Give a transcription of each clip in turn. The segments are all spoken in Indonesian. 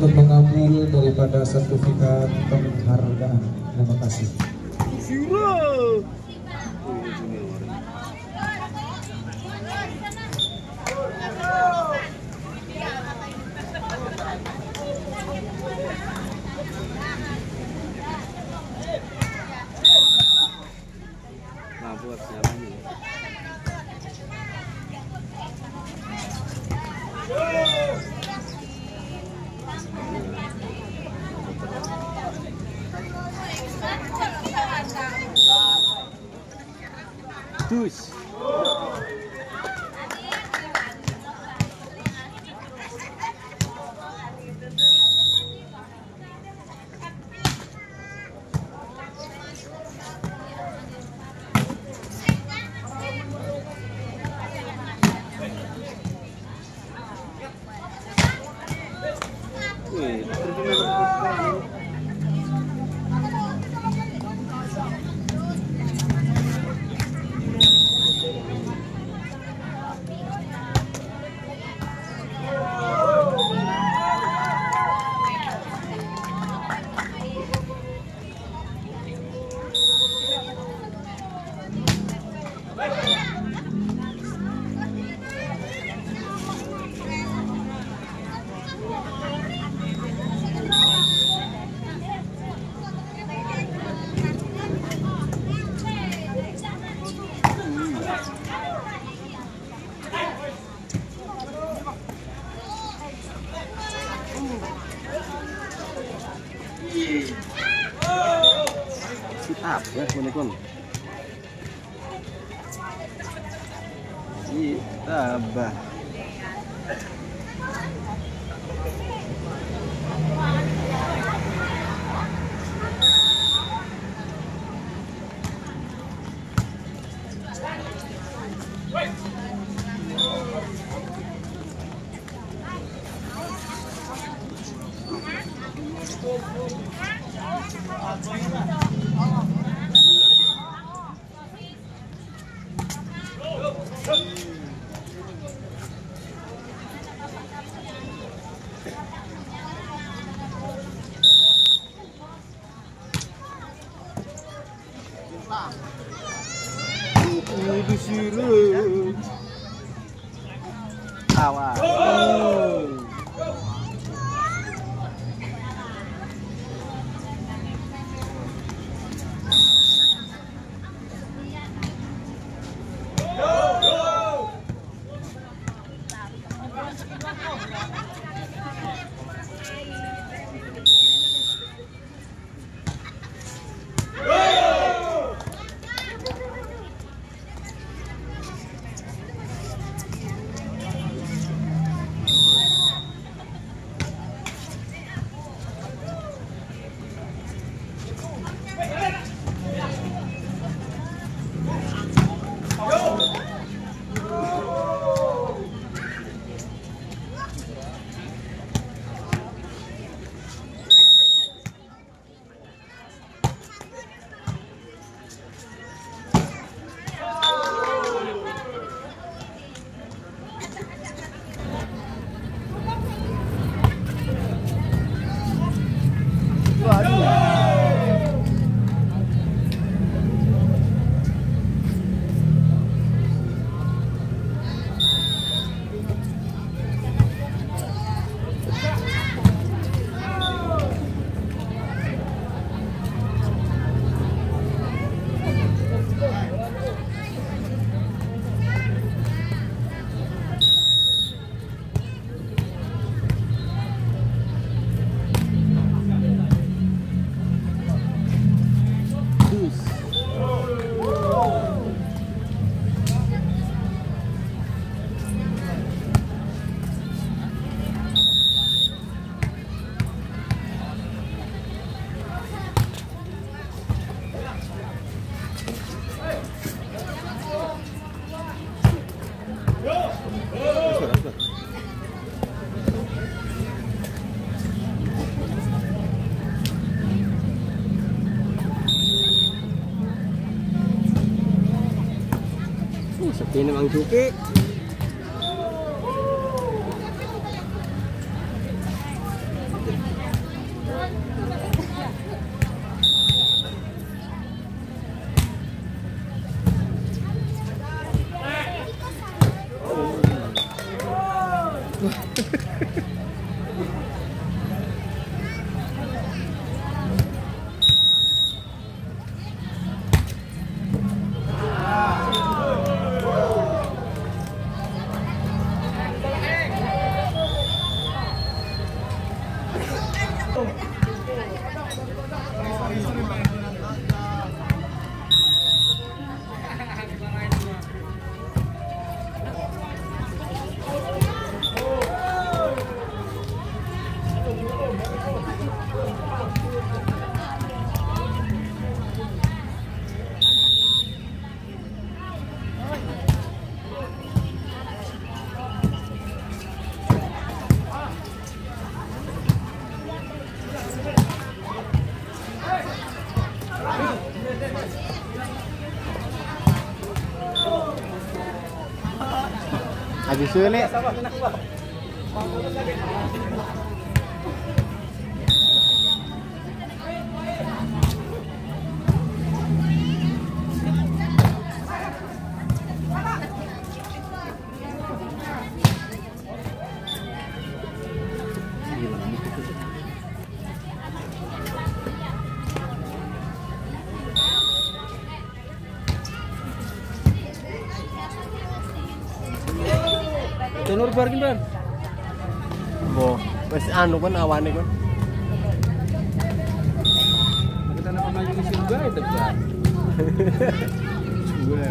untuk mengambil daripada sertifikat penghargaan. Terima kasih. Nah, buat siapa Тусь. Inom ang juki. Sini. Tenur barkin ban. Bo, wis anu kan awane kan. Kita nak maju ke gak itu. Gue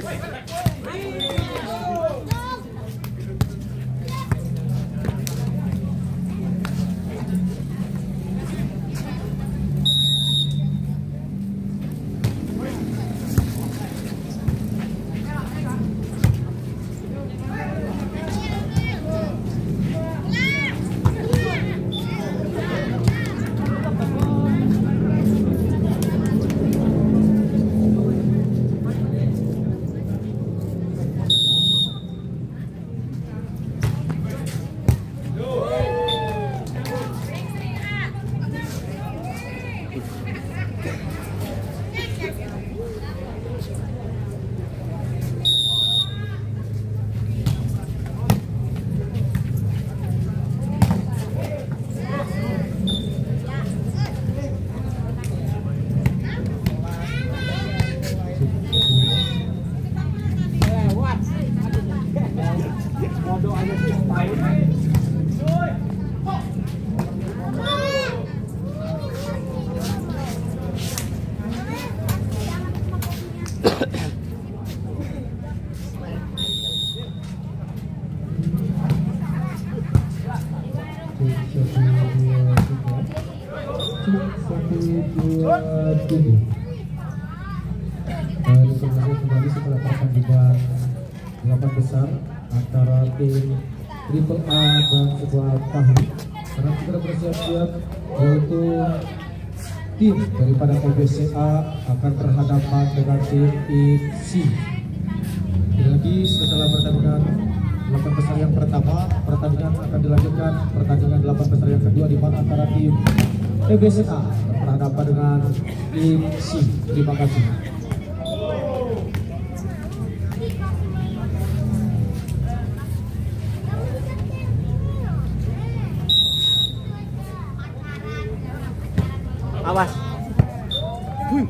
good. Dua tujuh Eh, informasi kembali setelah pertandingan delapan besar antara tim Triple A dan sebuah tahun. Karena segera bersiap-siap yaitu tim daripada PBCA akan berhadapan dengan tim IC lagi setelah pertandingan delapan besar yang pertama pertandingan akan dilanjutkan pertandingan delapan besar yang kedua di mana antara tim PBCA berhadapan dengan tim C terima kasih Awas. Wih.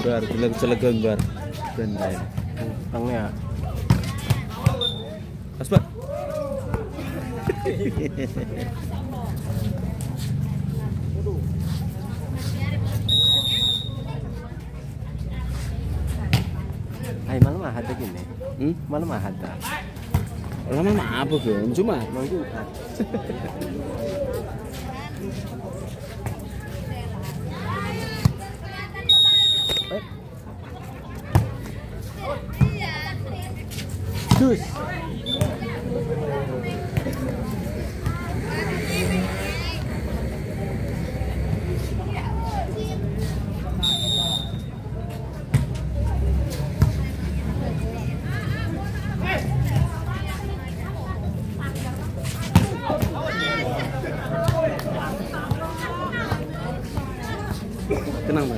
Bar, bilang celegang bar. Benar. Tengnya. Mas, Pak. Ay, malam ahad na gini. Hmm? Malam ahad na. Jumat. Jus. tenang.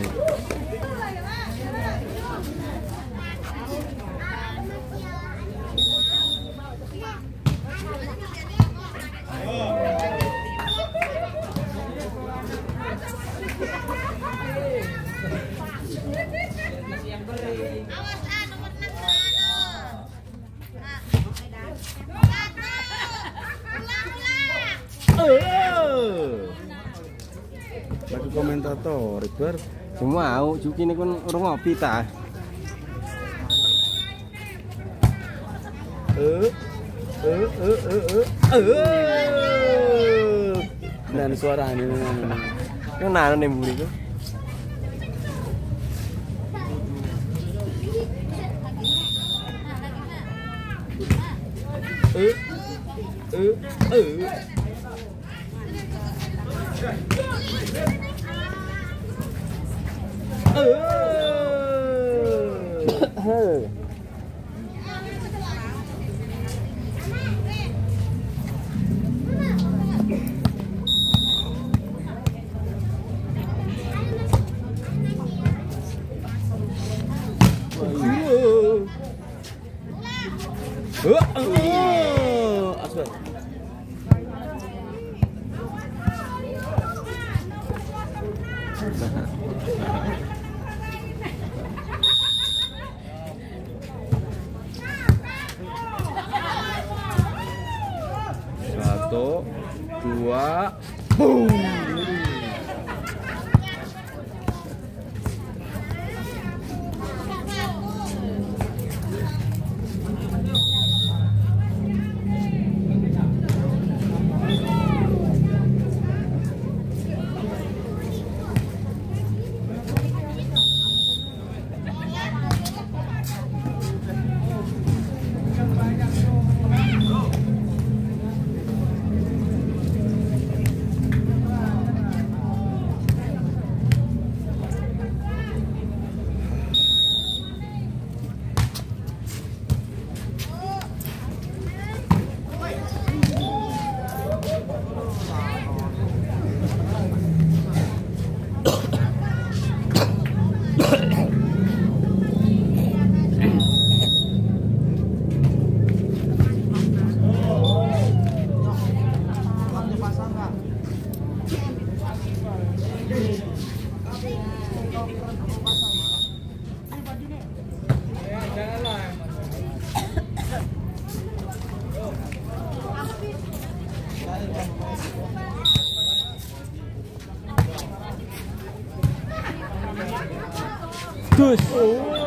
ber cuma aku cuki ini kan orang ngopi ta dan suara ini kan nana nih buri tuh ừ. Ừ. Ừ. Hill. Dus.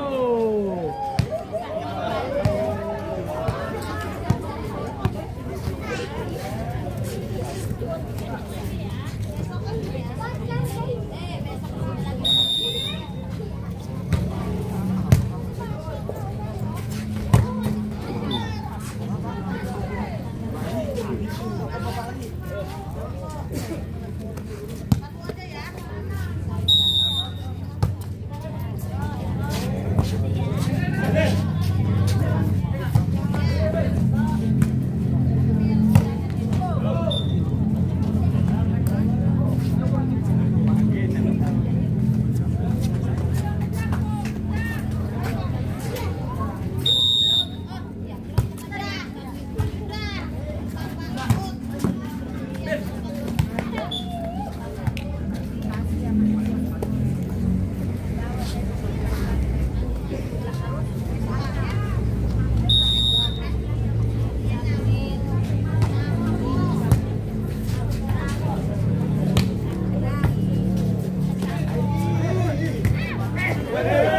Amen.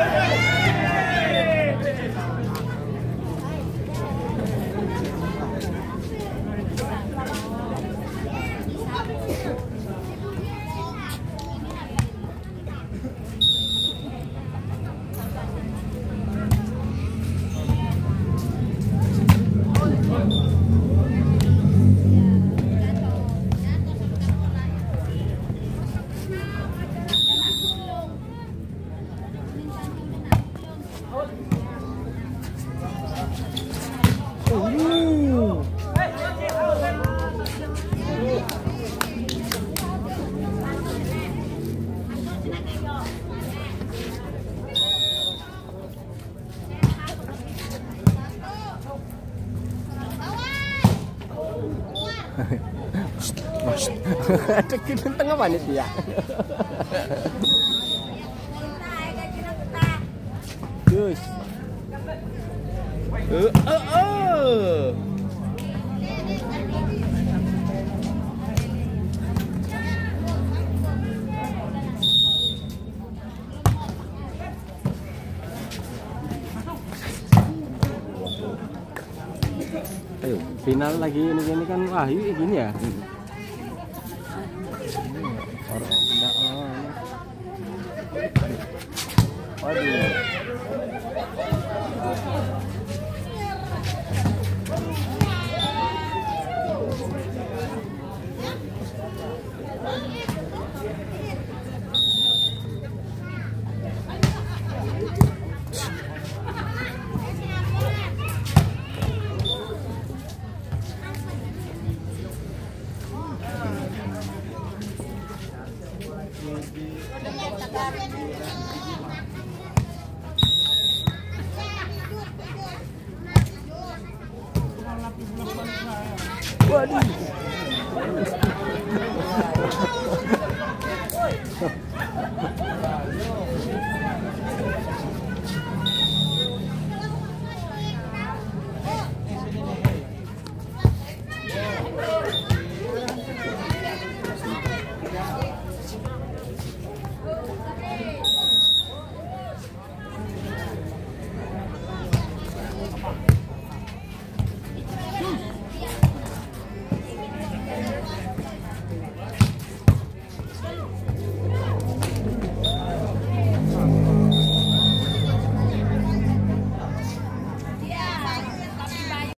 Ada kini tengah panitia. Bagus. Eh, eh, eh. Ayo, final lagi ini ini kan Wahyu ya gini ya. Para ang daan. Pwede.